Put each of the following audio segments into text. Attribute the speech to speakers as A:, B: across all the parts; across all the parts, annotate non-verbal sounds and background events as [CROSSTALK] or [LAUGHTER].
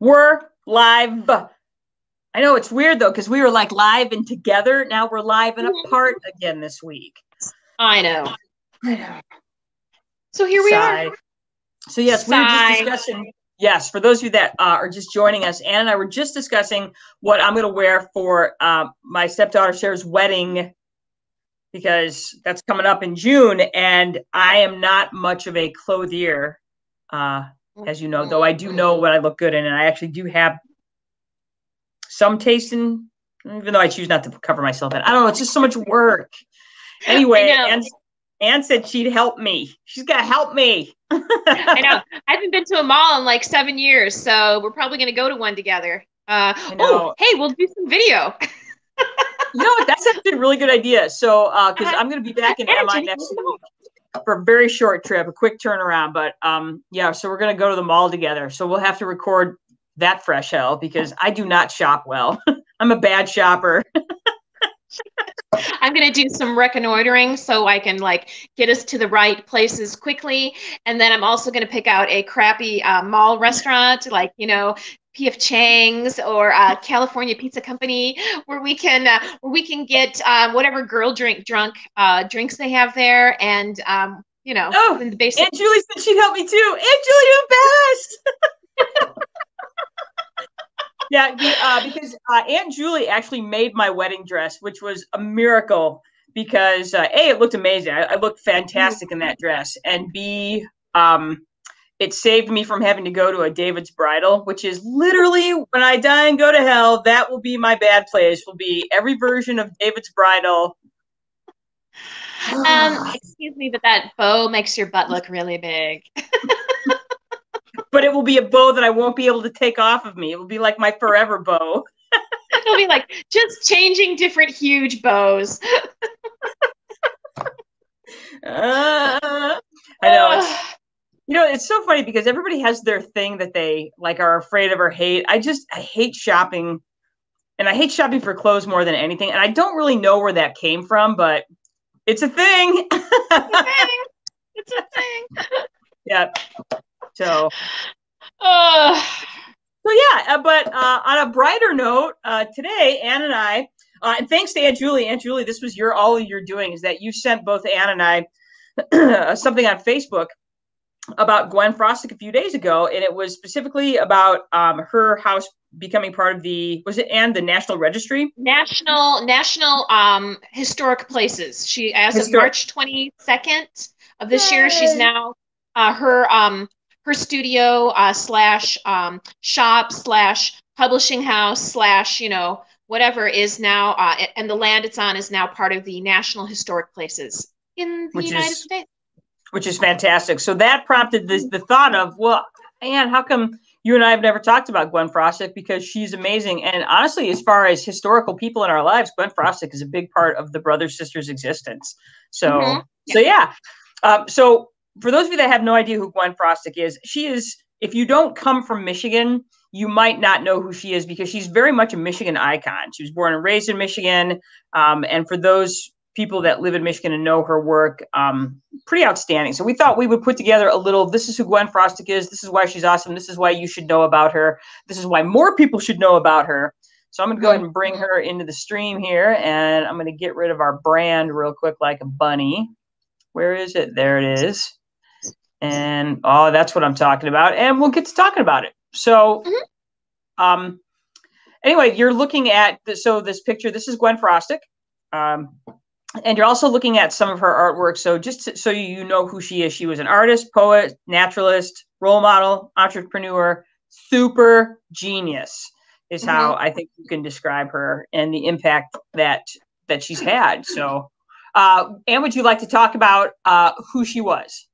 A: We're live. I know it's weird though, because we were like live and together. Now we're live and apart again this week.
B: I know.
A: I know.
B: So here we
A: Sigh.
B: are.
A: So yes, we were just discussing. Yes, for those of you that uh, are just joining us, Ann and I were just discussing what I'm going to wear for uh, my stepdaughter Sarah's wedding because that's coming up in June, and I am not much of a clothier, uh, as you know. Though I do know what I look good in, and I actually do have some taste in, even though I choose not to cover myself in. I don't know. It's just so much [LAUGHS] work. Anyway,
B: I know.
A: Ann, Ann said she'd help me. She's got to help me.
B: I know. [LAUGHS] I haven't been to a mall in like seven years, so we're probably going to go to one together. Uh, oh, hey, we'll do some video. [LAUGHS]
A: You know, that's actually a really good idea. So, because I'm going to be back in MI next week for a very short trip, a quick turnaround. But um, yeah, so we're going to go to the mall together. So we'll have to record that fresh hell because I do not shop well. [LAUGHS] I'm a bad shopper. [LAUGHS]
B: I'm going to do some reconnoitering so I can like get us to the right places quickly. And then I'm also going to pick out a crappy uh, mall restaurant, like, you know, P.F. Chang's or uh, California Pizza Company, where we can uh, where we can get um, whatever girl drink drunk uh, drinks they have there, and um, you know,
A: Oh,
B: in the basic.
A: Aunt Julie said she'd help me too. Aunt Julie, you're the best. [LAUGHS] yeah, uh, because uh, Aunt Julie actually made my wedding dress, which was a miracle. Because uh, a, it looked amazing. I, I looked fantastic in that dress, and b, um, it saved me from having to go to a David's bridal, which is literally when I die and go to hell. That will be my bad place. Will be every version of David's bridal.
B: Um, excuse me, but that bow makes your butt look really big. [LAUGHS]
A: but it will be a bow that I won't be able to take off of me. It will be like my forever bow. [LAUGHS]
B: It'll be like just changing different huge bows.
A: Uh, I know. It's, you know, it's so funny because everybody has their thing that they like are afraid of or hate. I just I hate shopping, and I hate shopping for clothes more than anything. And I don't really know where that came from, but it's a thing. [LAUGHS]
B: it's a thing.
A: yeah. So
B: Oh, [LAUGHS]
A: So yeah, uh, but uh, on a brighter note, uh, today Ann and I, uh, and thanks to Aunt Julie, Aunt Julie, this was your all you're doing is that you sent both Ann and I [CLEARS THROAT] something on Facebook about Gwen Frostic a few days ago, and it was specifically about um, her house becoming part of the was it and the National Registry?
B: national national um historic places. She as of March twenty second of this year, she's now uh, her um her studio uh, slash um, shop slash publishing house slash you know whatever is now uh, and the land it's on is now part of the National Historic Places in the
A: Which
B: United
A: is-
B: States.
A: which is fantastic. So that prompted the, the thought of, well, Anne, how come you and I have never talked about Gwen Frostic? Because she's amazing. And honestly, as far as historical people in our lives, Gwen Frostic is a big part of the brothers sisters existence. So,
B: Mhm.
A: so yeah. Um, so for those of you that have no idea who Gwen Frostic is, she is. If you don't come from Michigan, you might not know who she is because she's very much a Michigan icon. She was born and raised in Michigan, um, and for those people that live in Michigan and know her work, um, pretty outstanding. So we thought we would put together a little. This is who Gwen Frostic is. This is why she's awesome. This is why you should know about her. This is why more people should know about her. So I'm going to go ahead and bring her into the stream here, and I'm going to get rid of our brand real quick, like a bunny. Where is it? There it is. And oh, that's what I'm talking about. And we'll get to talking about it. So,
B: Mhm.
A: um, anyway, you're looking at the, so this picture. This is Gwen Frostic. Um, and you're also looking at some of her artwork. So just to, so you know who she is, she was an artist, poet, naturalist, role model, entrepreneur, super genius is how I think you can describe her and the impact that that she's had. So, uh, and would you like to talk about uh, who she was?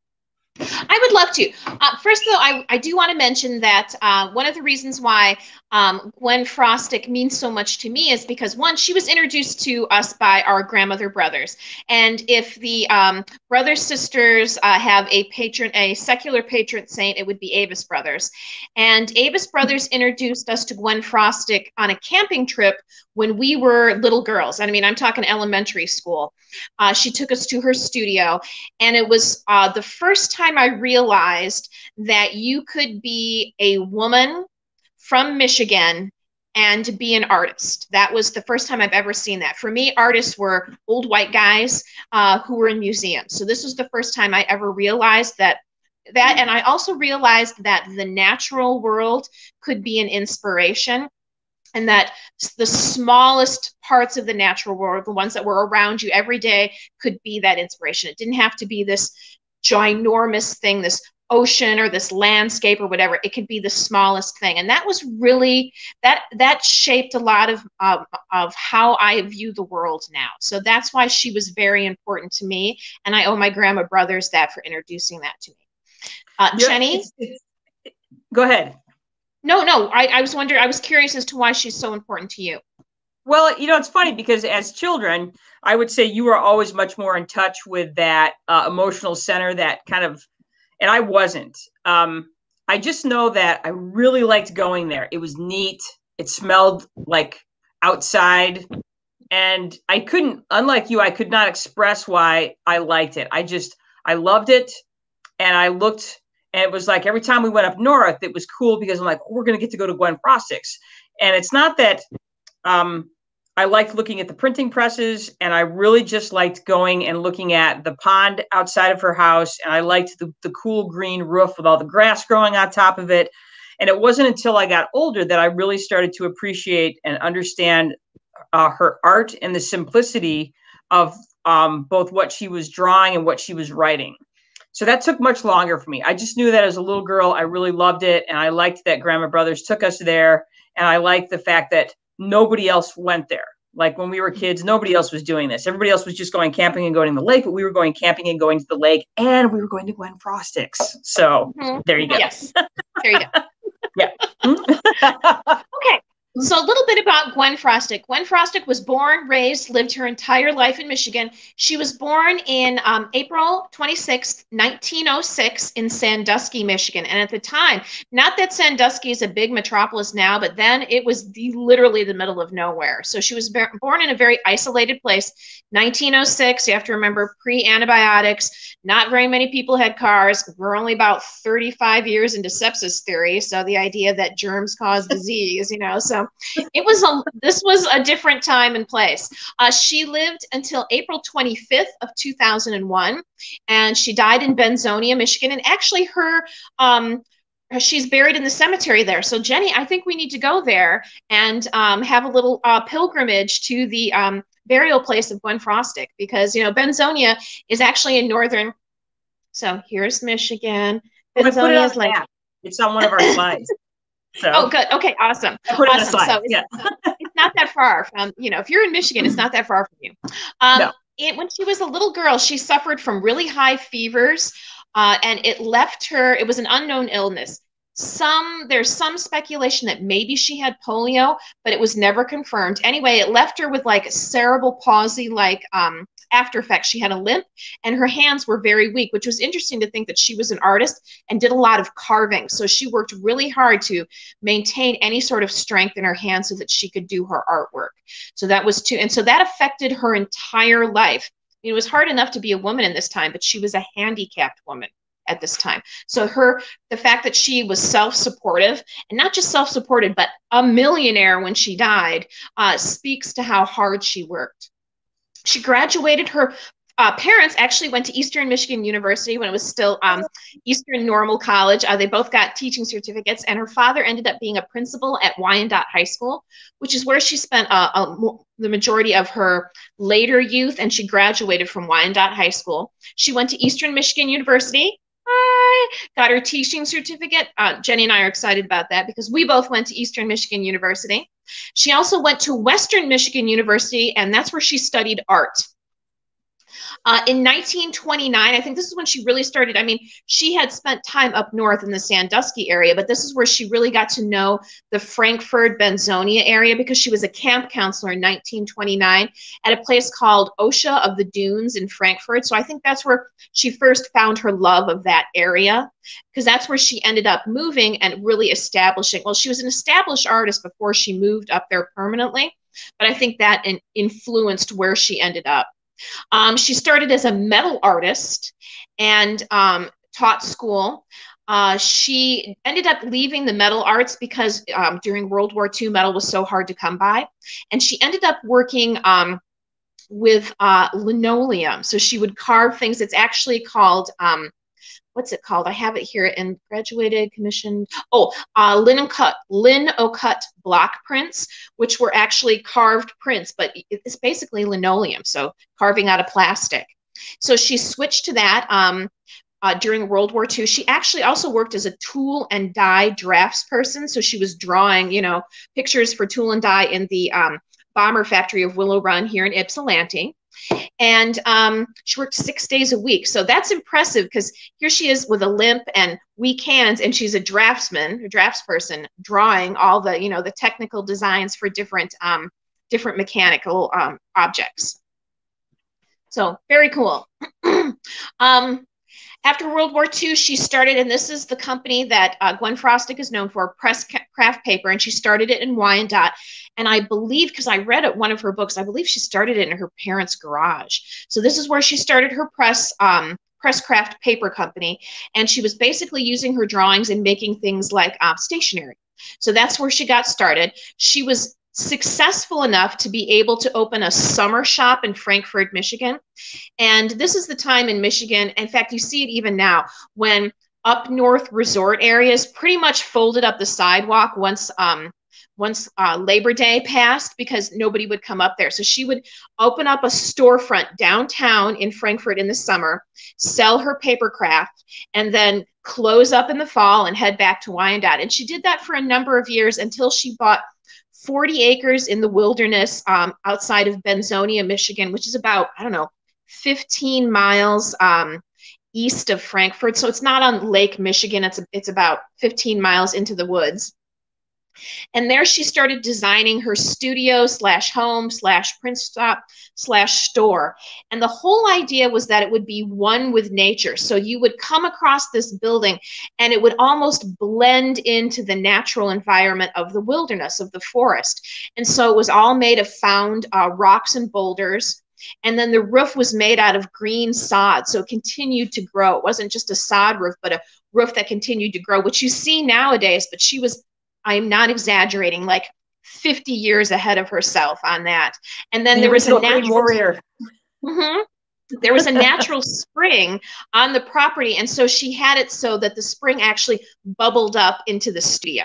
B: I would love to. Uh, first, though, I, I do want to mention that uh, one of the reasons why um, Gwen Frostic means so much to me is because, one, she was introduced to us by our grandmother brothers. And if the um, brothers sisters uh, have a patron, a secular patron saint, it would be Avis Brothers. And Avis Brothers introduced us to Gwen Frostic on a camping trip when we were little girls. I mean, I'm talking elementary school. Uh, she took us to her studio, and it was uh, the first time I realized that you could be a woman from Michigan and be an artist. That was the first time I've ever seen that. For me, artists were old white guys uh, who were in museums. So this was the first time I ever realized that that and i also realized that the natural world could be an inspiration and that the smallest parts of the natural world the ones that were around you every day could be that inspiration. It didn't have to be this ginormous thing this ocean or this landscape or whatever. It could be the smallest thing. And that was really that that shaped a lot of uh, of how i view the world now. So that's why she was very important to me. And i owe my grandma brothers that for introducing that to me. Uh, Jenny? It's, it's,
A: go ahead.
B: No, no. I, I was wondering, I was curious as to why she's so important to you.
A: Well, you know, it's funny because as children, I would say you were always much more in touch with that uh, emotional center, that kind of, and I wasn't. Um, I just know that I really liked going there. It was neat. It smelled like outside. And I couldn't, unlike you, I could not express why I liked it. I just, I loved it. And I looked and it was like every time we went up north, it was cool because I'm like, oh, we're going to get to go to Gwen Frostic's. And it's not that um, I liked looking at the printing presses, and I really just liked going and looking at the pond outside of her house. And I liked the, the cool green roof with all the grass growing on top of it. And it wasn't until I got older that I really started to appreciate and understand uh, her art and the simplicity of um, both what she was drawing and what she was writing. So that took much longer for me. I just knew that as a little girl, I really loved it. And I liked that Grandma Brothers took us there. And I liked the fact that nobody else went there. Like when we were kids, nobody else was doing this. Everybody else was just going camping and going to the lake, but we were going camping and going to the lake, and we were going to Gwen Frostic's. So mm-hmm. there you go.
B: Yes. There you go. [LAUGHS]
A: yeah. [LAUGHS]
B: okay. So, a little bit about Gwen Frostic. Gwen Frostic was born, raised, lived her entire life in Michigan. She was born in um, April 26, 1906, in Sandusky, Michigan. And at the time, not that Sandusky is a big metropolis now, but then it was the, literally the middle of nowhere. So, she was born in a very isolated place. 1906, you have to remember pre antibiotics, not very many people had cars. We're only about 35 years into sepsis theory. So, the idea that germs cause [LAUGHS] disease, you know, so it was a this was a different time and place. Uh, she lived until April 25th of 2001, and she died in Benzonia, Michigan. And actually, her um, she's buried in the cemetery there. So Jenny, I think we need to go there and um, have a little uh, pilgrimage to the um, burial place of Gwen Frostic because you know Benzonia is actually in northern. So here's Michigan.
A: Benzonia is like. It's on one of our slides. [LAUGHS]
B: So. Oh, good. Okay, awesome. Awesome. So it's, it's, not that far from, you know, if you're in Michigan, it's not that far from you. Um, no. it, when she was a little girl, she suffered from really high fevers, uh, and it left her, it was an unknown illness. Some, there's some speculation that maybe she had polio, but it was never confirmed. Anyway, it left her with like a cerebral palsy, like um, after effects. She had a limp and her hands were very weak, which was interesting to think that she was an artist and did a lot of carving. So she worked really hard to maintain any sort of strength in her hands so that she could do her artwork. So that was too, and so that affected her entire life. It was hard enough to be a woman in this time, but she was a handicapped woman at this time. So her the fact that she was self-supportive and not just self-supported, but a millionaire when she died uh, speaks to how hard she worked. She graduated her uh, parents actually went to Eastern Michigan University when it was still um, Eastern Normal College. Uh, they both got teaching certificates, and her father ended up being a principal at Wyandotte High School, which is where she spent uh, the majority of her later youth, and she graduated from Wyandotte High School. She went to Eastern Michigan University. Hi, got her teaching certificate. Uh, Jenny and I are excited about that because we both went to Eastern Michigan University. She also went to Western Michigan University, and that's where she studied art. Uh, in 1929, I think this is when she really started. I mean, she had spent time up north in the Sandusky area, but this is where she really got to know the Frankfort, Benzonia area because she was a camp counselor in 1929 at a place called Osha of the Dunes in Frankfort. So I think that's where she first found her love of that area because that's where she ended up moving and really establishing. Well, she was an established artist before she moved up there permanently. but I think that in, influenced where she ended up. Um, she started as a metal artist and um, taught school. Uh, she ended up leaving the metal arts because um, during World War II, metal was so hard to come by. And she ended up working um, with uh, linoleum. So she would carve things. It's actually called, um, what's it called? I have it here in graduated commission. Oh, uh, linen cut, lino-cut block prints, which were actually carved prints, but it's basically linoleum. So carving out of plastic. So she switched to that. Um, uh, during World War II. She actually also worked as a tool and die drafts person. So she was drawing, you know, pictures for tool and die in the um, bomber factory of Willow Run here in Ypsilanti. And um, she worked six days a week. So that's impressive because here she is with a limp and weak hands, and she's a draftsman, a draftsperson, drawing all the, you know, the technical designs for different, um, different mechanical um, objects. So very cool. [CLEARS THROAT] um, after World War II, she started, and this is the company that uh, Gwen Frostic is known for, Press Craft Paper, and she started it in Wyandotte. And I believe, because I read it, one of her books, I believe she started it in her parents' garage. So this is where she started her press um, press craft paper company, and she was basically using her drawings and making things like uh, stationery. So that's where she got started. She was successful enough to be able to open a summer shop in Frankfort, Michigan. And this is the time in Michigan, in fact, you see it even now, when up north resort areas pretty much folded up the sidewalk once um, once uh, Labor Day passed because nobody would come up there. So she would open up a storefront downtown in Frankfort in the summer, sell her paper craft, and then close up in the fall and head back to Wyandotte. And she did that for a number of years until she bought 40 acres in the wilderness um, outside of Benzonia, Michigan, which is about, I don't know, 15 miles um, east of Frankfort. So it's not on Lake Michigan. It's, it's about 15 miles into the woods. And there she started designing her studio slash home slash print stop slash store. And the whole idea was that it would be one with nature. So you would come across this building and it would almost blend into the natural environment of the wilderness, of the forest. And so it was all made of found uh, rocks and boulders. And then the roof was made out of green sod. So it continued to grow. It wasn't just a sod roof, but a roof that continued to grow, which you see nowadays. But she was I'm not exaggerating, like 50 years ahead of herself on that. And then the there was a natural
A: warrior.
B: Mm-hmm, there was a natural [LAUGHS] spring on the property, and so she had it so that the spring actually bubbled up into the studio.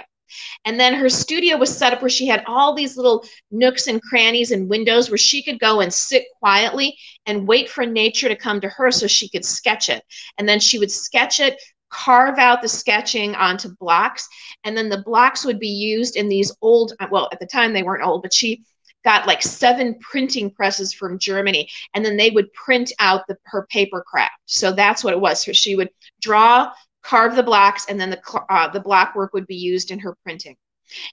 B: And then her studio was set up where she had all these little nooks and crannies and windows where she could go and sit quietly and wait for nature to come to her so she could sketch it. And then she would sketch it, carve out the sketching onto blocks and then the blocks would be used in these old well at the time they weren't old but she got like seven printing presses from germany and then they would print out the, her paper craft so that's what it was so she would draw carve the blocks and then the, uh, the block work would be used in her printing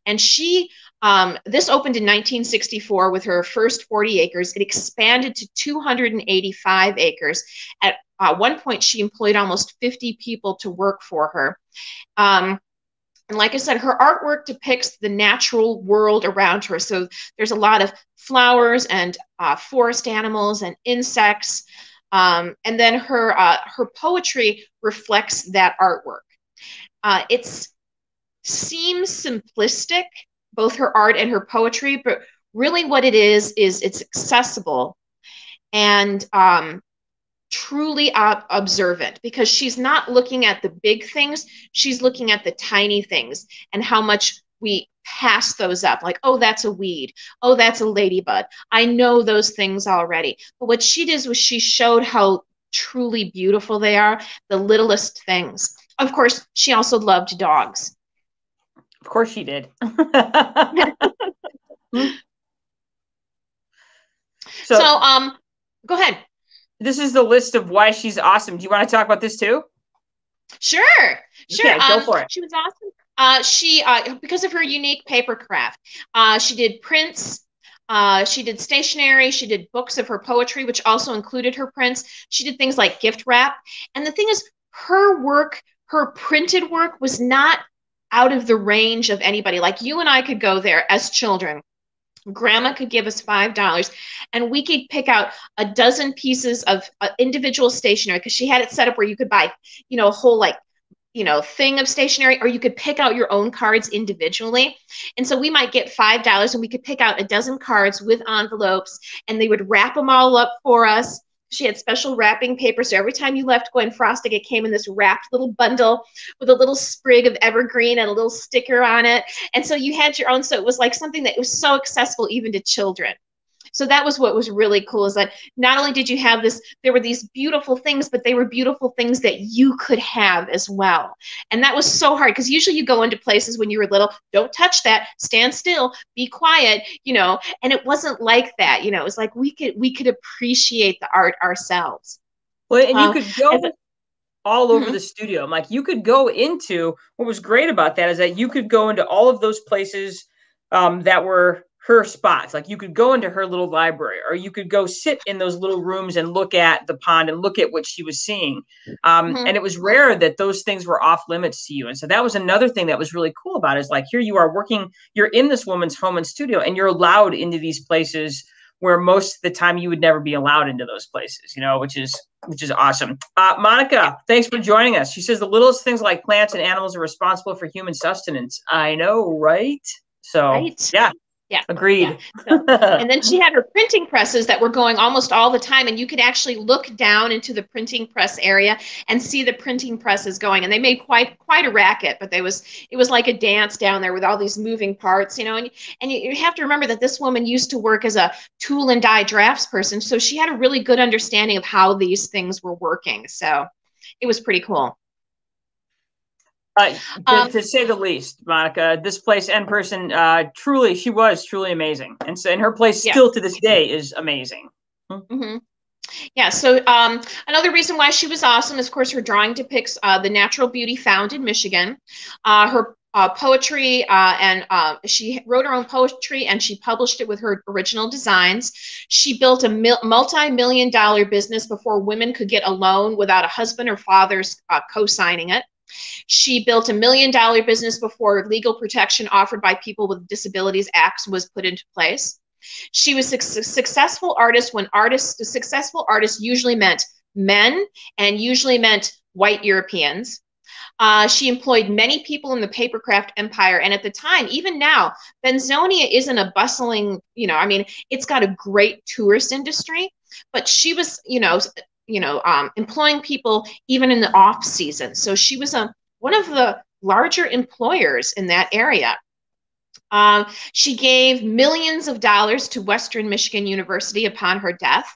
B: and she, um, this opened in 1964 with her first 40 acres. It expanded to 285 acres. At uh, one point, she employed almost 50 people to work for her. Um, and like I said, her artwork depicts the natural world around her. So there's a lot of flowers and uh, forest animals and insects. Um, and then her uh, her poetry reflects that artwork. Uh, it's seems simplistic, both her art and her poetry, but really what it is is it's accessible and um, truly ob- observant because she's not looking at the big things she's looking at the tiny things and how much we pass those up like oh that's a weed. Oh that's a ladybug i know those things already. But what she did was she showed how truly beautiful they are the littlest things. Of course she also loved dogs.
A: Of course she did. [LAUGHS] [LAUGHS]
B: so, so, um, go ahead.
A: This is the list of why she's awesome. Do you want to talk about this too?
B: Sure, sure.
A: Yeah, go um, for it.
B: She was awesome. Uh, she, uh, because of her unique paper craft, uh, she did prints. Uh, she did stationery. She did books of her poetry, which also included her prints. She did things like gift wrap. And the thing is, her work, her printed work, was not out of the range of anybody. Like you and I could go there as children grandma could give us five dollars and we could pick out a dozen pieces of uh, individual stationery because she had it set up where you could buy you know a whole like you know thing of stationery or you could pick out your own cards individually. And so we might get five dollars and we could pick out a dozen cards with envelopes and they would wrap them all up for us she had special wrapping paper. So every time you left gwen frostic it came in this wrapped little bundle with a little sprig of evergreen and a little sticker on it. And so you had your own. So it was like something that was so accessible even to children so that was what was really cool is that not only did you have this, there were these beautiful things, but they were beautiful things that you could have as well. And that was so hard because usually you go into places when you were little, don't touch that, stand still, be quiet, you know, and it wasn't like that. You know, it was like we could we could appreciate the art ourselves.
A: Well, and you um, could go all over mm-hmm. the studio. Like you could go into what was great about that is that you could go into all of those places um, that were her spots. Like you could go into her little library, or you could go sit in those little rooms and look at the pond and look at what she was seeing. Um, mm-hmm. And it was rare that those things were off limits to you. And so that was another thing that was really cool about it. Is like here you are working, you're in this woman's home and studio, and you're allowed into these places where most of the time you would never be allowed into those places. You know, which is which is awesome. Uh, Monica, thanks for joining us. She says the littlest things like plants and animals are responsible for human sustenance. I know, right? So right. yeah,
B: yeah.
A: Agreed.
B: Yeah. So, and then she had her printing presses that were going almost all the time. And you could actually look down into the printing press area and see the printing presses going. And they made quite quite a racket, but they was it was like a dance down there with all these moving parts, you know. And and you, you have to remember that this woman used to work as a tool and die drafts person. So she had a really good understanding of how these things were working. So it was pretty cool.
A: Uh, to, um, to, say the least, Monica, this place and person, uh, truly, she was truly amazing, and so, and her place yeah. still to this day is amazing.
B: Hmm? Mm-hmm. Yeah. So um, another reason why she was awesome is, of course, her drawing depicts uh, the natural beauty found in Michigan. Uh, her uh, poetry uh, and uh, she wrote her own poetry and she published it with her original designs. She built a mil- multi-million dollar business before women could get a loan without a husband or father's uh, co-signing it. She built a million dollar business before legal protection offered by People with Disabilities Act was put into place. She was a successful artist when artists, successful artists usually meant men and usually meant white Europeans. Uh, she employed many people in the papercraft empire. And at the time, even now, Benzonia isn't a bustling, you know, I mean, it's got a great tourist industry, but she was, you know, you know, um, employing people even in the off season. So she was a one of the larger employers in that area. Um, she gave millions of dollars to Western Michigan University upon her death.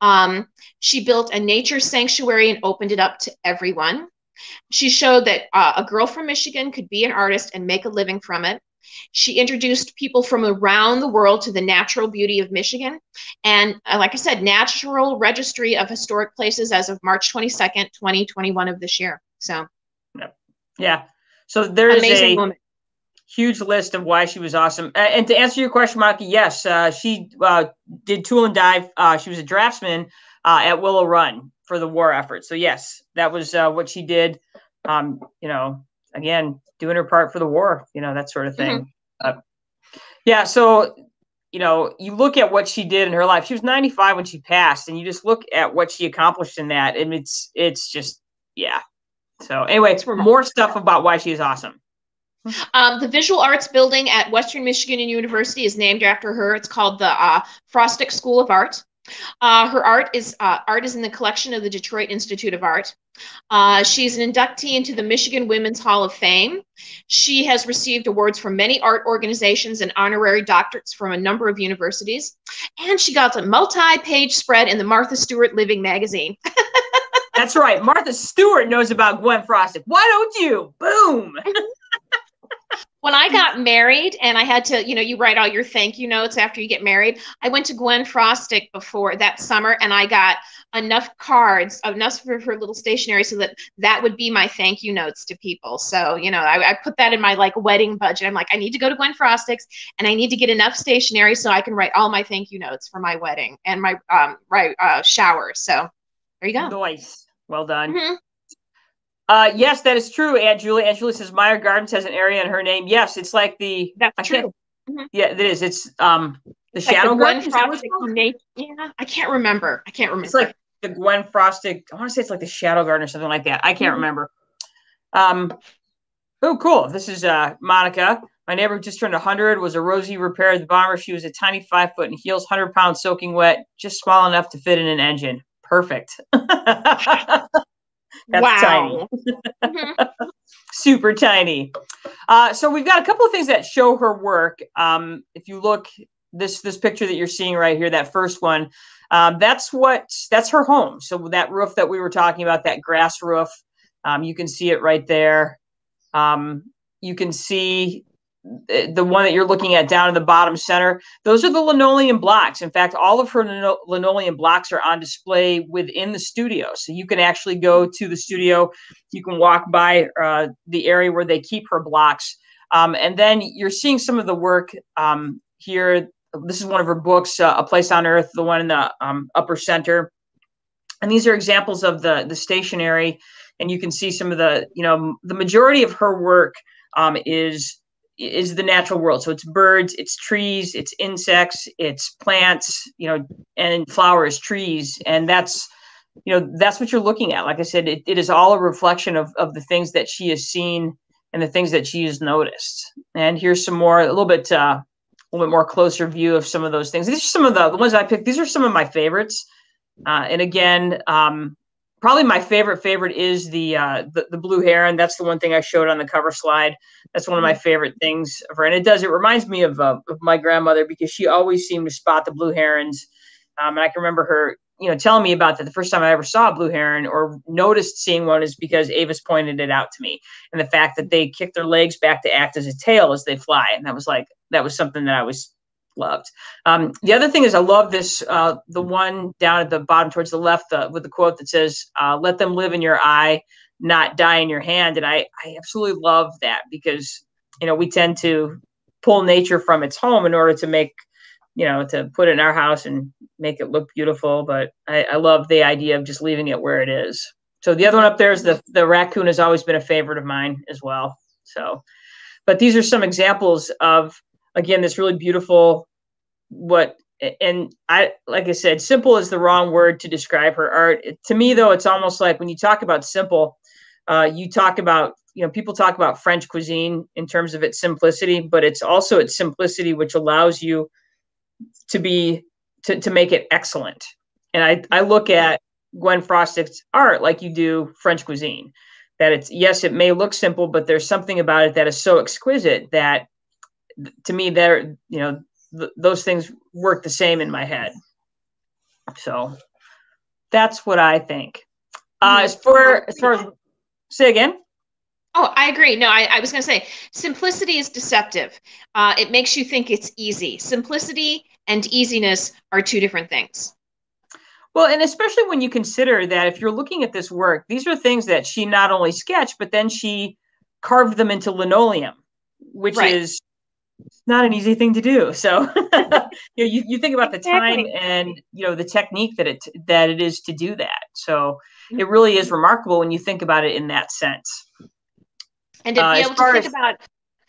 B: Um, she built a nature sanctuary and opened it up to everyone. She showed that uh, a girl from Michigan could be an artist and make a living from it. She introduced people from around the world to the natural beauty of Michigan. And uh, like I said, Natural Registry of Historic Places as of March 22nd, 2021 of this year. So,
A: yeah. So there's a woman. huge list of why she was awesome. And to answer your question, Monica, yes, uh, she uh, did tool and die. Uh, she was a draftsman uh, at Willow Run for the war effort. So yes, that was uh, what she did. Um, you know, again, doing her part for the war, you know, that sort of thing. Mm-hmm. Uh, yeah. So, you know, you look at what she did in her life. She was 95 when she passed, and you just look at what she accomplished in that, and it's it's just yeah. So anyway, it's more stuff about why she is awesome.
B: Um, the Visual Arts Building at Western Michigan University is named after her. It's called the uh, Frostic School of Art. Uh, her art is uh, art is in the collection of the Detroit Institute of Art. Uh, she's an inductee into the Michigan Women's Hall of Fame. She has received awards from many art organizations and honorary doctorates from a number of universities. And she got a multi-page spread in the Martha Stewart Living magazine. [LAUGHS]
A: That's right. Martha Stewart knows about Gwen Frostic. Why don't you? Boom.
B: When I got married and I had to, you know, you write all your thank you notes after you get married. I went to Gwen Frostic before that summer and I got enough cards, enough for her little stationery so that that would be my thank you notes to people. So, you know, I, I, put that in my like wedding budget. I'm like, I need to go to Gwen Frostic's and I need to get enough stationery so I can write all my thank you notes for my wedding and my um right uh, shower. So there you go.
A: Nice. Well done. Mm-hmm. Uh, yes, that is true, Aunt Julie. Aunt Julie says Meijer Gardens has an area in her name. Yes, it's like the
B: that's true.
A: mm-hmm. yeah, it is. It's um the like Shadow
B: the Gwen Frostic. Yeah, I can't remember. I can't remember.
A: It's like the Gwen Frostic. I want to say it's like the Shadow Garden or something like that. I can't mm-hmm. remember. Um, oh, cool. This is uh Monica. My neighbor just turned 100, was a Rosie repaired the bomber. She was a tiny five foot and heels, 100 pounds soaking wet, just small enough to fit in an engine. Perfect. [LAUGHS] [LAUGHS] That's wow. tiny. Mm-hmm. [LAUGHS] Super tiny. Uh, so we've got a couple of things that show her work. Um, if you look, this this picture that you're seeing right here, that first one, um, that's what that's her home. So that roof that we were talking about, that grass roof, um, you can see it right there. Um, you can see the one that you're looking at down in the bottom center, those are the linoleum blocks. In fact, all of her linoleum blocks are on display within the studio. So you can actually go to the studio, you can walk by uh, the area where they keep her blocks. Um, and then you're seeing some of the work um, here. This is one of her books, uh, A Place on Earth, the one in the um, upper center. And these are examples of the, the stationery. And you can see some of the, you know, the majority of her work um, is is the natural world. So it's birds, it's trees, it's insects, it's plants, you know, and flowers, trees. And that's, you know, that's what you're looking at. Like I said, it, it is all a reflection of, of the things that she has seen and the things that she has noticed. And here's some more, a little bit, uh, a little bit more closer view of some of those things. These are some of the, the ones I picked. These are some of my favorites. Uh, and again, um, probably my favorite favorite is the, uh, the the blue heron. That's the one thing I showed on the cover slide. That's one of my mm-hmm. favorite things of her, and it does. It reminds me of uh, of my grandmother because she always seemed to spot the blue herons. Um, and I can remember her, you know, telling me about that. The first time I ever saw a blue heron or noticed seeing one is because Avis pointed it out to me, and the fact that they kick their legs back to act as a tail as they fly, and that was like that was something that I was loved. Um, the other thing is I love this, uh, the one down at the bottom towards the left uh, with the quote that says, uh, let them live in your eye, not die in your hand. And I, I absolutely love that because, you know, we tend to pull nature from its home in order to make, you know, to put it in our house and make it look beautiful. But I, I love the idea of just leaving it where it is. So the other one up there is the, the raccoon has always been a favorite of mine as well. So, but these are some examples of, again, this really beautiful what and I like I said, simple is the wrong word to describe her art. to me, though, it's almost like when you talk about simple, uh, you talk about you know people talk about French cuisine in terms of its simplicity, but it's also its simplicity which allows you to be to, to make it excellent. And I I look at Gwen Frostic's art like you do French cuisine. That it's yes, it may look simple, but there's something about it that is so exquisite that to me there you know th- those things work the same in my head. So that's what I think. Uh, as far as far as say again.
B: Oh, I agree. No, I, I was going to say simplicity is deceptive. Uh, it makes you think it's easy. Simplicity and easiness are two different things.
A: Well, and especially when you consider that if you're looking at this work, these are things that she not only sketched, but then she carved them into linoleum, which right. is not an easy thing to do. So [LAUGHS] [LAUGHS] you, know, you, you think about the time and you know the technique that it that it is to do that. So it really is remarkable when you think about it in that sense.
B: And to uh, be able to think as, about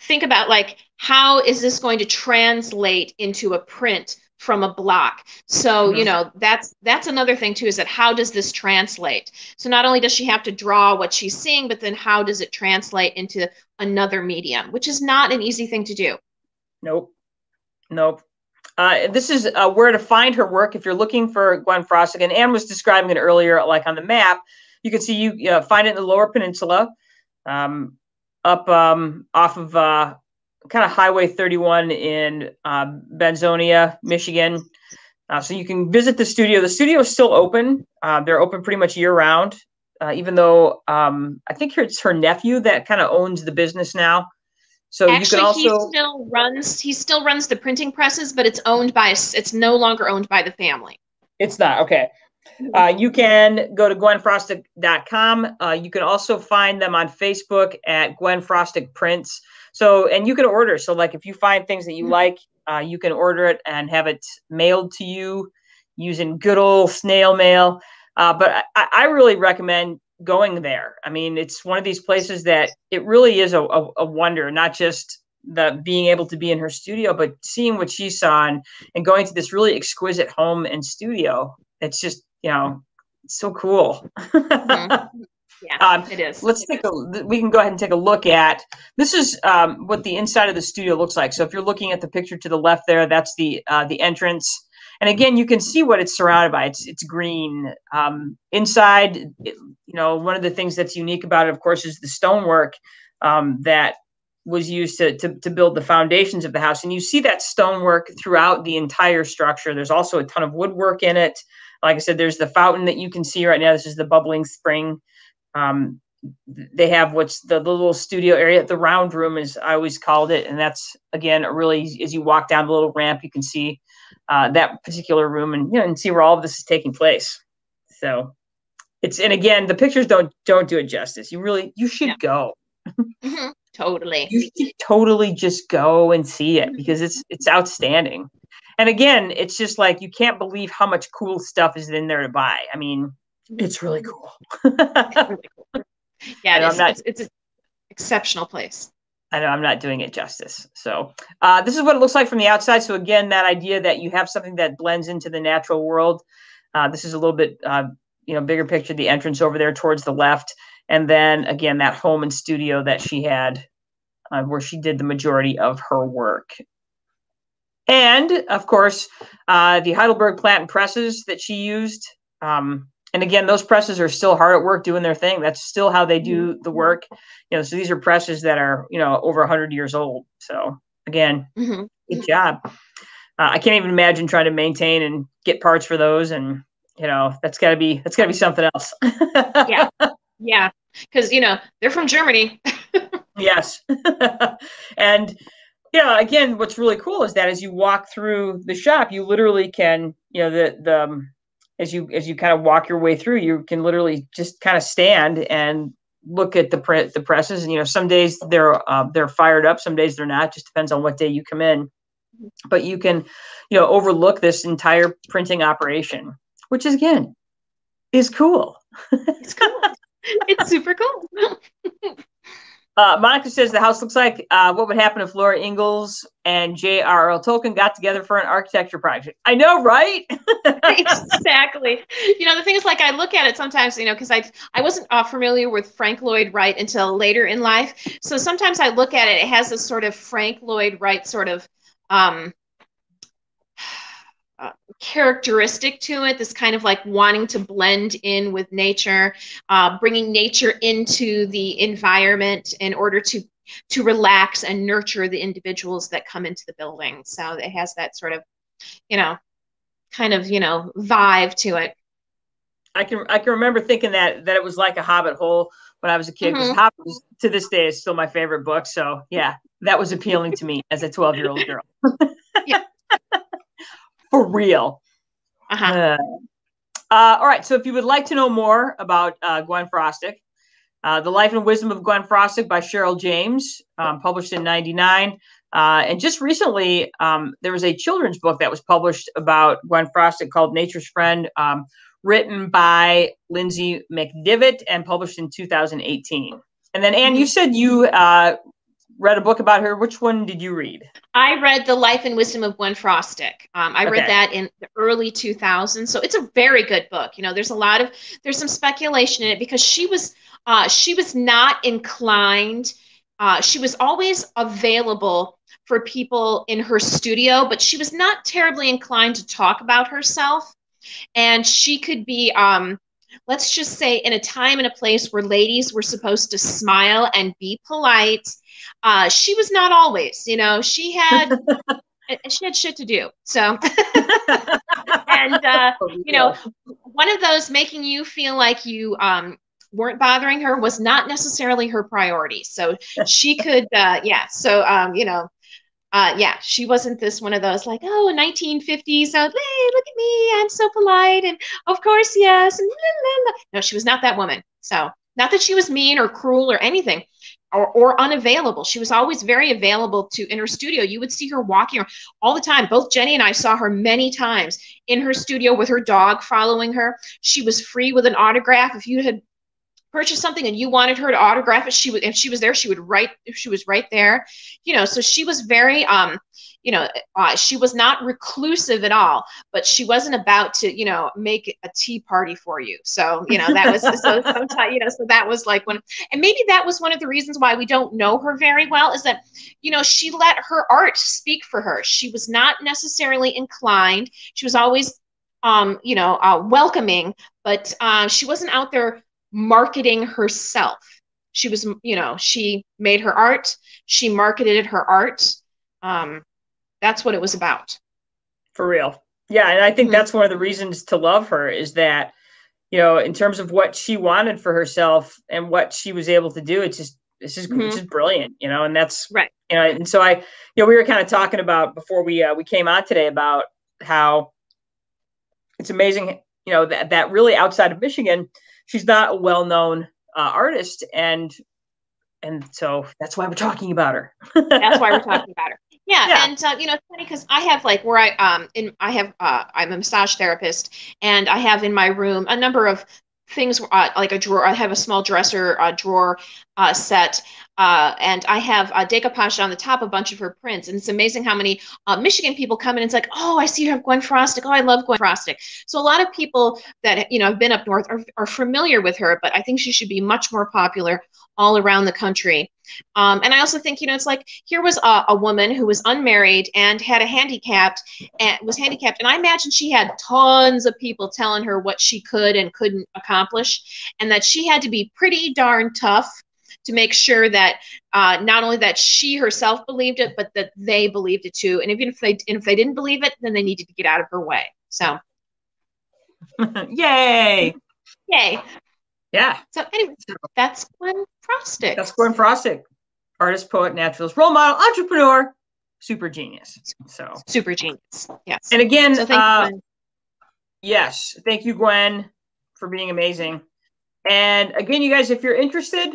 B: think about like how is this going to translate into a print from a block so mm-hmm. you know that's that's another thing too is that how does this translate so not only does she have to draw what she's seeing but then how does it translate into another medium which is not an easy thing to do
A: Nope. Nope. Uh, this is uh, where to find her work if you're looking for Gwen Frostic. And Anne was describing it earlier, like on the map. You can see you uh, find it in the Lower Peninsula, um, up um, off of uh, kind of Highway 31 in um, Benzonia, Michigan. Uh, so you can visit the studio. The studio is still open. Uh, they're open pretty much year round, even though um, I think it's her nephew that kind of owns the business now.
B: So Actually, also... he still runs. He still runs the printing presses, but it's owned by. It's no longer owned by the family.
A: It's not okay. Uh, you can go to gwenfrostic.com. Uh, you can also find them on Facebook at Gwen Frostic Prints. So, and you can order. So, like if you find things that you mm-hmm. like, uh, you can order it and have it mailed to you using good old snail mail. Uh, but I, I, really recommend going there. I mean, it's one of these places that it really is a, a, a wonder, not just the being able to be in her studio, but seeing what she saw and, and going to this really exquisite home and studio, it's just, you know, so cool.
B: Mm-hmm. Yeah, um, it is.
A: Let's take a. We can go ahead and take a look at. This is um, what the inside of the studio looks like. So if you're looking at the picture to the left there, that's the uh, the entrance. And again, you can see what it's surrounded by. It's it's green. Um, inside, it, you know, one of the things that's unique about it, of course, is the stonework um, that was used to, to, to build the foundations of the house. And you see that stonework throughout the entire structure. There's also a ton of woodwork in it. Like I said, there's the fountain that you can see right now. This is the bubbling spring. Um, they have what's the, little studio area, the round room, as I always called it, and that's again a really as you walk down the little ramp, you can see uh, that particular room and you know and see where all of this is taking place. So it's and again the pictures don't don't do it justice. You really you should yeah. go.
B: mm-hmm. Totally.
A: You should totally just go and see it because it's it's outstanding. And again, it's just like you can't believe how much cool stuff is in there to buy. I mean, it's really cool. [LAUGHS]
B: Yeah, it's, not, it's, it's, an exceptional place.
A: I know I'm not doing it justice. So uh, this is what it looks like from the outside. So again, that idea that you have something that blends into the natural world. Uh, this is a little bit, uh, you know, bigger picture. The entrance over there towards the left, and then again that home and studio that she had, uh, where she did the majority of her work. And of course, uh, the Heidelberg platen presses that she used. Um, and again, those presses are still hard at work doing their thing. That's still how they do mm-hmm. the work. You know, so these are presses that are you know over 100 years old. So again, mm-hmm. good job. Uh, I can't even imagine trying to maintain and get parts for those, and you know that's got to be that's got to be something else. [LAUGHS]
B: yeah, yeah, because you know they're from Germany. [LAUGHS]
A: yes, [LAUGHS] and yeah, again, what's really cool is that as you walk through the shop, you literally can you know the the um, as you as you kind of walk your way through, you can literally just kind of stand and look at the print the presses. And you know, some days they're uh, they're fired up, some days they're not. Just depends on what day you come in. But you can, you know, overlook this entire printing operation, which is again is cool.
B: it's cool. it's super cool. [LAUGHS]
A: Uh, Monica says the house looks like uh, what would happen if Laura Ingalls and J.R.R. Tolkien got together for an architecture project. I know, right? [LAUGHS]
B: exactly. You know, the thing is, like, I look at it sometimes, you know, because I I wasn't uh, familiar with Frank Lloyd Wright until later in life. So sometimes I look at it; it has this sort of Frank Lloyd Wright sort of um, uh, characteristic to it this kind of like wanting to blend in with nature uh, bringing nature into the environment in order to to relax and nurture the individuals that come into the building. So it has that sort of you know kind of you know vibe to it.
A: I can i can remember thinking that that it was like a hobbit hole when i was a kid because mm-hmm. hobbit was, to this day is still my favorite book. So yeah that was appealing to me as a 12 year old girl. [LAUGHS] Yeah for real. Uh-huh. Uh, uh, all right. So if you would like to know more about uh, Gwen Frostic, uh, The Life and Wisdom of Gwen Frostic by Sheryl James, um, published in 99. Uh, and just recently, um, there was a children's book that was published about Gwen Frostic called Nature's Friend, um, written by Lindsey McDivitt and published in 2018. And then, Anne, you said you uh, read a book about her. Which one did you read?
B: I read The Life and Wisdom of Gwen Frostic. Um, I okay. read that in the early 2000s. So it's a very good book. You know, there's a lot of there's some speculation in it because she was uh, she was not inclined. Uh, she was always available for people in her studio, but she was not terribly inclined to talk about herself. And she could be um, let's just say in a time and a place where ladies were supposed to smile and be polite uh, she was not always, you know, she had [LAUGHS] she had shit to do. So, [LAUGHS] and uh, you know, one of those making you feel like you um, weren't bothering her was not necessarily her priority. So she [LAUGHS] could, uh, yeah. So um, you know, uh, yeah, she wasn't this one of those like, oh, 1950s, so hey, look at me, I'm so polite, and of course, yes, and no, she was not that woman. So, not that she was mean or cruel or anything or, or unavailable. She was always very available to in her studio. You would see her walking all the time. Both Jenny and I saw her many times in her studio with her dog following her. She was free with an autograph. If you had purchased something and you wanted her to autograph it, she would if she was there, she would write if she was right there. You know, so she was very um, you know, uh, she was not reclusive at all, but she wasn't about to, you know, make a tea party for you. So, you know, that was so [LAUGHS] sometimes, you know, so that was like when, and maybe that was one of the reasons why we don't know her very well is that, you know, she let her art speak for her. She was not necessarily inclined. She was always, um, you know, uh, welcoming, but uh, she wasn't out there marketing herself. She was, you know, she made her art. She marketed her art. Um, that's what it was about.
A: For real. Yeah. And I think mm-hmm. that's one of the reasons to love her is that, you know, in terms of what she wanted for herself and what she was able to do, it's just, this is mm-hmm. just brilliant, you know, and that's
B: right.
A: You know, and so I, you know, we were kind of talking about before we uh, we came on today about how it's amazing, you know, that that really outside of Michigan, she's not a well-known uh, artist, and and so that's why we're talking about her.
B: that's why we're [LAUGHS] talking about her. Yeah, yeah. and uh, you know, it's funny because I have like where I um in I have uh, I'm a massage therapist, and I have in my room a number of things uh, like a drawer. I have a small dresser uh, drawer uh, set, uh, and I have uh, decoupage on the top, a bunch of her prints. And it's amazing how many uh, Michigan people come in and it's like, oh, I see you have Gwen Frostic. Oh, I love Gwen Frostic. So a lot of people that you know have been up north are, are familiar with her, but I think she should be much more popular all around the country. Um, and I also think, you know, it's like here was a, a, woman who was unmarried and had a handicapped and was handicapped. And I imagine she had tons of people telling her what she could and couldn't accomplish, and that she had to be pretty darn tough to make sure that uh, not only that she herself believed it, but that they believed it too. And even if they and if they didn't believe it, then they needed to get out of her way. So, [LAUGHS]
A: yay,
B: yay.
A: Yeah.
B: So anyway, that's Gwen Frostic.
A: That's Gwen Frostic, artist, poet, naturalist, role model, entrepreneur, super genius. So
B: super genius. Yes.
A: And again, so uh, you, yes, thank you, Gwen, for being amazing. And again, you guys, if you're interested,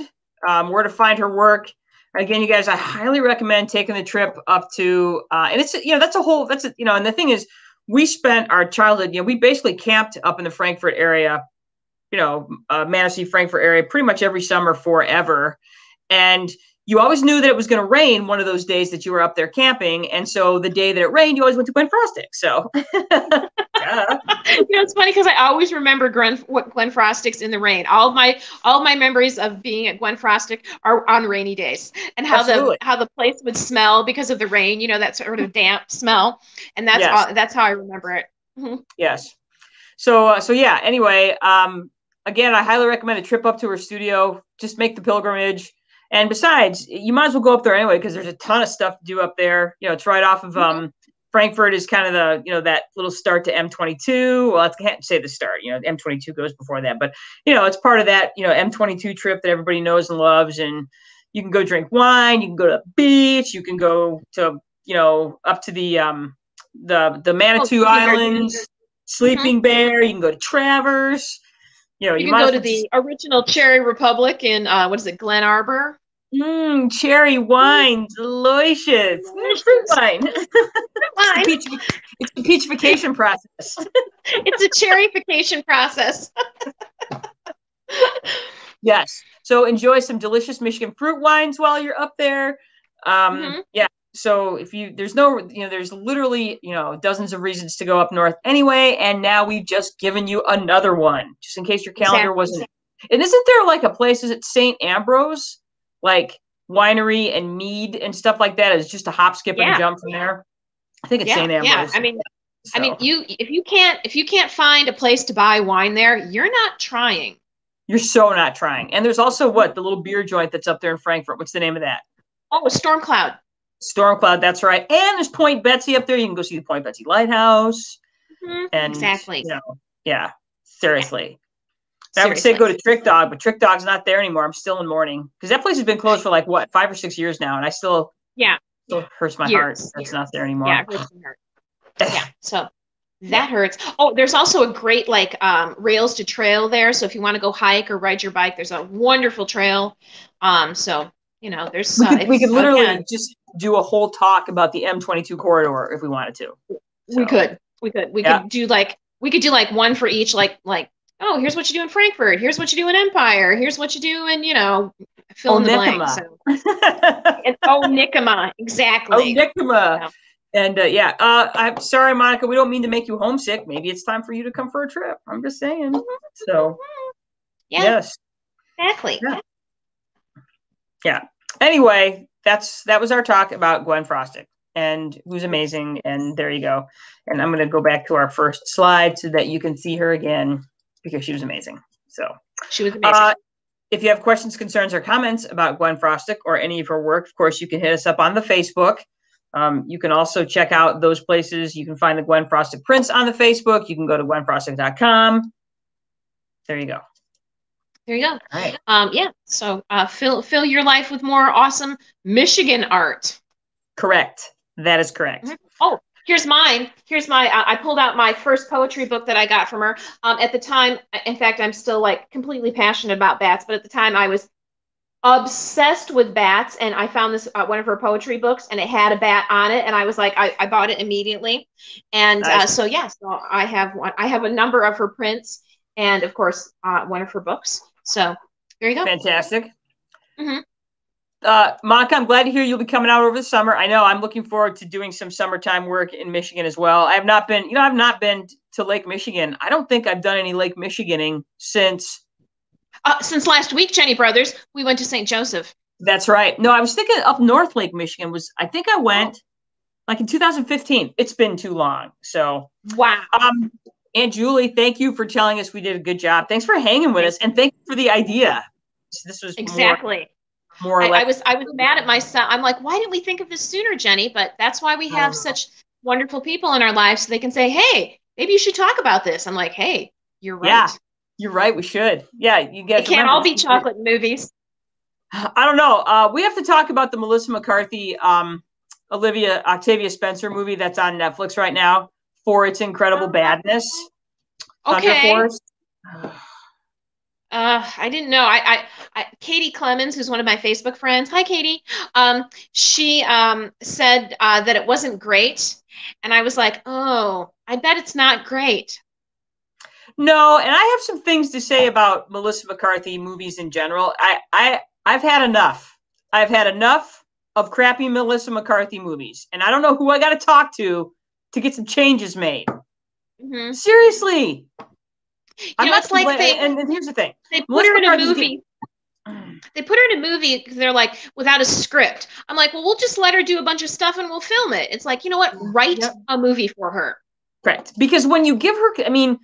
A: um, where to find her work. Again, you guys, I highly recommend taking the trip up to, uh, and it's you know that's a whole that's a, you know, and the thing is, we spent our childhood, you know, we basically camped up in the Frankfort area you know, uh, Manistee, Frankfort area pretty much every summer forever. And you always knew that it was going to rain one of those days that you were up there camping. And so the day that it rained, you always went to Gwen Frostic. So, [LAUGHS]
B: you know, it's funny because I always remember Gwen Frostic's in the rain. All of my all of my memories of being at Gwen Frostic are on rainy days, and how Absolutely. the how the place would smell because of the rain. You know, that sort of damp smell, and that's yes. all, that's how I remember it.
A: Mm-hmm. Yes. So uh, so yeah. Anyway, um, again, I highly recommend a trip up to her studio. Just make the pilgrimage. And besides, you might as well go up there anyway because there's a ton of stuff to do up there. You know, it's right off of mm-hmm. um, Frankfort is kind of the you know that little start to M22. Well, I can't say the start. You know, M22 goes before that, but you know, it's part of that you know M22 trip that everybody knows and loves. And you can go drink wine. You can go to the beach. You can go to you know up to the um the the Manitou oh, Islands, Sleeping mm-hmm. Bear. You can go to Traverse
B: you know, you, you can go to the original Cherry Republic in uh, what is it, Glen Arbor?
A: Mmm, cherry wine, delicious. Mm, fruit wine. [LAUGHS] wine. it's, the it's the peachification process. [LAUGHS]
B: it's a cherryfication process. [LAUGHS]
A: yes. So enjoy some delicious Michigan fruit wines while you're up there. Um, mm-hmm. Yeah, so if you there's no you know there's literally you know dozens of reasons to go up north anyway and now we've just given you another one just in case your calendar exactly. wasn't and isn't there like a place is it st ambrose like winery and mead and stuff like that is just a hop skip yeah. and jump from there i think it's
B: yeah,
A: st ambrose
B: yeah i mean so. i mean you if you can't if you can't find a place to buy wine there you're not trying
A: you're so not trying and there's also what the little beer joint that's up there in Frankfort. what's the name of that
B: oh storm cloud
A: Storm Cloud, that's right. And there's Point Betsie up there. You can go see the Point Betsie Lighthouse.
B: Mm-hmm. And exactly.
A: You know, yeah. Seriously. Seriously. I would say go to Trick Dog, but Trick Dog's not there anymore. I'm still in mourning because that place has been closed for like what five or six years now, and I still
B: yeah
A: still hurts my years. heart that's years. not there anymore.
B: Yeah, it hurts [LAUGHS] yeah, so that hurts. Oh, there's also a great like um, rails to trail there. So if you want to go hike or ride your bike, there's a wonderful trail. Um, so you know, there's
A: we could, uh, we could literally again, just do a whole talk about the M22 corridor if we wanted to.
B: So, we could, we could, we yeah. could do like we could do like one for each like like oh, here's what you do in Frankfort. Here's what you do in Empire. Here's what you do in, you know, fill in the blank. So. and, oh, Nicoma, exactly.
A: Oh, Nicoma. Yeah. And uh, yeah, uh, I'm sorry, Monica. We don't mean to make you homesick. Maybe it's time for you to come for a trip. I'm just saying. So,
B: yeah.
A: yes,
B: exactly.
A: Yeah. yeah. Anyway, that's that was our talk about Gwen Frostic and who's amazing. And there you go. And I'm going to go back to our first slide so that you can see her again because she was amazing. So
B: she was amazing. Uh,
A: if you have questions, concerns, or comments about Gwen Frostic or any of her work, of course, you can hit us up on the Facebook. Um, you can also check out those places. You can find the Gwen Frostic prints on the Facebook. You can go to gwenfrostic.com. There you go.
B: There you go. Right. Um, yeah. So uh, fill fill your life with more awesome Michigan art.
A: Correct. That is correct. Mm-hmm.
B: Oh, here's mine. Here's my. Uh, I pulled out my first poetry book that I got from her. Um, at the time, in fact, I'm still like completely passionate about bats. But at the time, I was obsessed with bats and i found this uh, one of her poetry books and it had a bat on it and i was like i, I bought it immediately and nice. uh, so yeah so i have one i have a number of her prints and of course uh, one of her books so there you go
A: fantastic mm-hmm. uh, Monica, I'm glad to hear you'll be coming out over the summer. I know I'm looking forward to doing some summertime work in Michigan as well. I have not been, you know, I've not been to Lake Michigan. I don't think I've done any Lake Michiganing since
B: uh, since last week, Jenny Brothers, we went to St. Joseph.
A: That's right. No, I was thinking up North Lake Michigan was. I think I went like in 2015. It's been too long. So
B: wow.
A: Um, Aunt Julie, thank you for telling us we did a good job. Thanks for hanging with us, and thank you for the idea. This was
B: exactly.
A: More, more
B: I, I was I was mad at myself. I'm like, why didn't we think of this sooner, Jenny? But that's why we have oh. such wonderful people in our lives, so they can say, hey, maybe you should talk about this. I'm like, hey, you're right.
A: Yeah. You're right. We should. Yeah, you get.
B: It can't all be chocolate movies. [SIGHS]
A: I don't know. Uh, we have to talk about the Melissa McCarthy, um, Olivia Octavia Spencer movie that's on Netflix right now for its incredible badness.
B: Okay. uh, I didn't know. I, I, I, Katie Clemens, who's one of my Facebook friends. Hi, Katie. Um, she um, said uh, that it wasn't great, and I was like, oh, I bet it's not great.
A: No, and I have some things to say about Melissa McCarthy movies in general. I, I, I've had enough. I've had enough of crappy Melissa McCarthy movies, and I don't know who I got to talk to to get some changes made. Mm-hmm. Seriously,
B: you I'm know, it's like they,
A: and, and, here's the thing:
B: they put Melissa her in a movie. they put her in a movie because they're like without a script. I'm like, well, we'll just let her do a bunch of stuff and we'll film it. It's like, you know what? Write yep. a movie for her.
A: Correct. Because when you give her, I mean,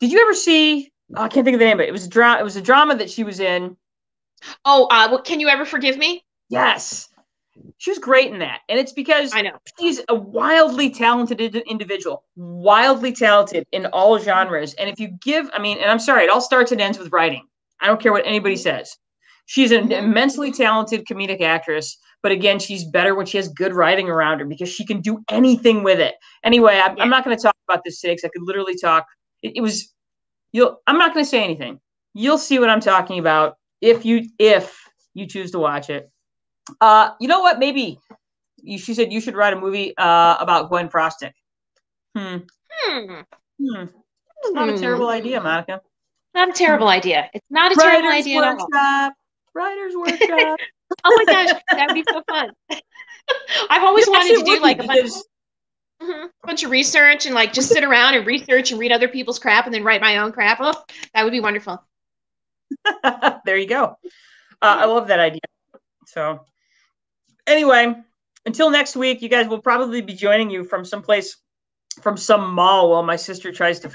A: did you ever see? Oh, I can't think of the name, but it was a drama. It was a drama that she was in.
B: Oh, uh, well, can you ever forgive me?
A: Yes, she was great in that, and it's because
B: I know
A: she's a wildly talented individual, wildly talented in all genres. And if you give, I mean, and I'm sorry, it all starts and ends with writing. I don't care what anybody says. She's an mm-hmm. immensely talented comedic actress, but again, she's better when she has good writing around her because she can do anything with it. Anyway, I'm, yeah. I'm not going to talk about this today because I could literally talk it, it was you'll i'm not going to say anything you'll see what i'm talking about if you if you choose to watch it uh you know what maybe you, she said you should write a movie uh about gwen frostic hmm hmm, hmm. it's not a hmm. terrible idea monica
B: not a terrible idea it's not a terrible Writers idea workshop. at all
A: writers workshop [LAUGHS]
B: oh my gosh that would be so fun [LAUGHS] i've always wanted to do like a bunch Mm-hmm. A bunch of research and like just sit around and research and read other people's crap and then write my own crap. Oh, that would be wonderful. [LAUGHS]
A: there you go. Uh, I love that idea. So, anyway, until next week, you guys will probably be joining you from someplace, from some mall while my sister tries to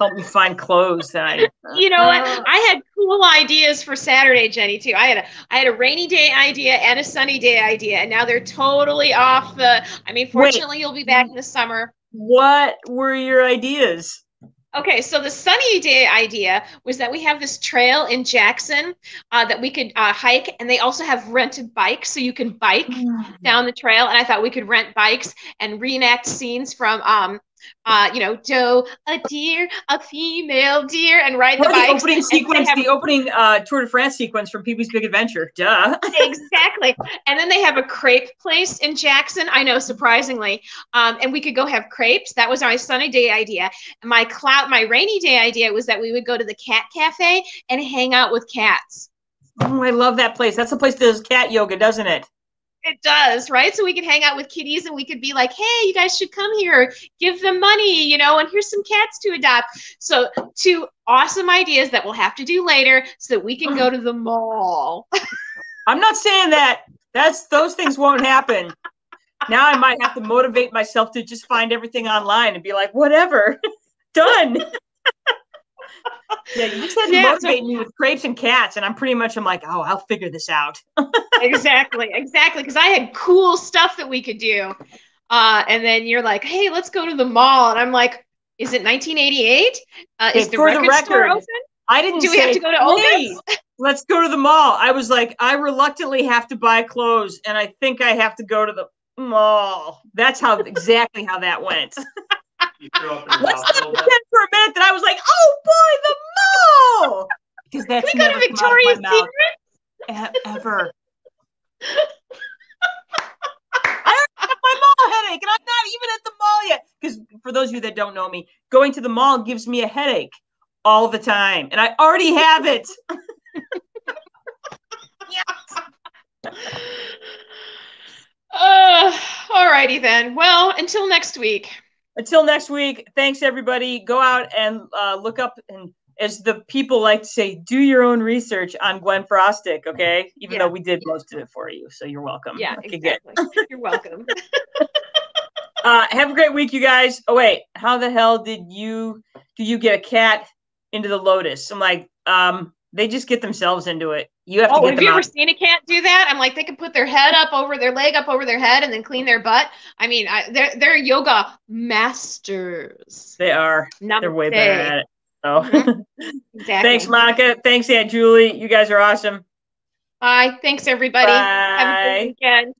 A: help me find clothes that I.
B: You know what? Uh, I had cool ideas for Saturday, Jenny. Too. I had a I had a rainy day idea and a sunny day idea, and now they're totally off the. I mean, fortunately, wait, you'll be back in the summer.
A: What were your ideas?
B: Okay, so the sunny day idea was that we have this trail in Jackson uh, that we could uh, hike, and they also have rented bikes, so you can bike mm. down the trail. And I thought we could rent bikes and reenact scenes from um, uh, you know, doe, a deer, a female deer, and ride the
A: the opening sequence,
B: have-
A: the opening uh, Tour de France sequence from Pee Wee's Big Adventure. Duh. [LAUGHS]
B: exactly. And then they have a crepe place in Jackson. I know, surprisingly. Um, and we could go have crepes. That was my sunny day idea. My cloud, my rainy day idea was that we would go to the cat cafe and hang out with cats.
A: Oh, I love that place. That's the place that does cat yoga, doesn't it?
B: It does, right? So we could hang out with kitties and we could be like, hey, you guys should come here, give them money, you know, and here's some cats to adopt. So, two awesome ideas that we'll have to do later so that we can go to the mall. [LAUGHS]
A: I'm not saying that. That's those things won't happen. Now I might have to motivate myself to just find everything online and be like, whatever, [LAUGHS] done. Yeah, you just had to
B: Yeah, so-
A: motivate me with crepes and cats, and I'm pretty much I'm like, oh, I'll figure this out. [LAUGHS]
B: exactly, exactly. Because I had cool stuff that we could do. Uh, and then you're like, hey, let's go to the mall. And I'm like, is it 1988? Uh, is the
A: for the
B: record store open?
A: I didn't.
B: Do we have to go to Oga's?
A: Let's go to the mall. I was like, I reluctantly have to buy clothes, and I think I have to go to the mall. That's how exactly how that went. [LAUGHS]
C: You threw up in your
A: Let's
C: mouth a
A: not
C: little bit.
A: pretend for a minute that I was like, oh boy, the mall, because that's
B: Can we go
A: never
B: to
A: come out of
B: Victoria's Secret?
A: e- ever. [LAUGHS] I already have my mall headache, and I'm not even at the mall yet. Because for those of you that don't know me, going to the mall gives me a headache all the time, and I already have it. [LAUGHS] [SIGHS]
B: Uh, alrighty then. Well, until next week.
A: Until next week, thanks everybody. Go out and uh, look up and as the people like to say, do your own research on Gwen Frostic, okay? Even
B: Yeah.
A: though we did most of it for you, so you're welcome.
B: Yeah,
A: good.
B: exactly. You're welcome. [LAUGHS] [LAUGHS]
A: Uh, have a great week, you guys. Oh wait, how the hell did you do? You get a cat into the Lotus? I'm like, um, they just get themselves into it. You have to
B: Oh,
A: get
B: have you ever seen a cat do that? I'm like, they can put their head up over their leg up over their head and then clean their butt. I mean, I, they're they're yoga masters.
A: They are. They're way better at it. So,
B: Mhm. [LAUGHS] Exactly.
A: thanks, Monica. Thanks, Aunt Julie. You guys are awesome.
B: Bye. Thanks, everybody. Have a
A: Bye.
B: good weekend.